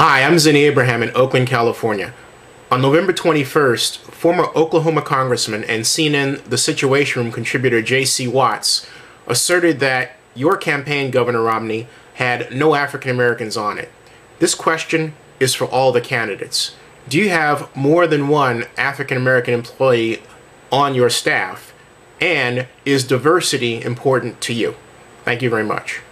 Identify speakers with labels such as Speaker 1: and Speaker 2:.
Speaker 1: Hi, I'm Zennie Abraham in Oakland, California. On November 21st, former Oklahoma Congressman and CNN The Situation Room contributor J.C. Watts asserted that your campaign, Governor Romney, had no African Americans on it. This question is for all the candidates. Do you have more than one African American employee on your staff? And is diversity important to you? Thank you very much.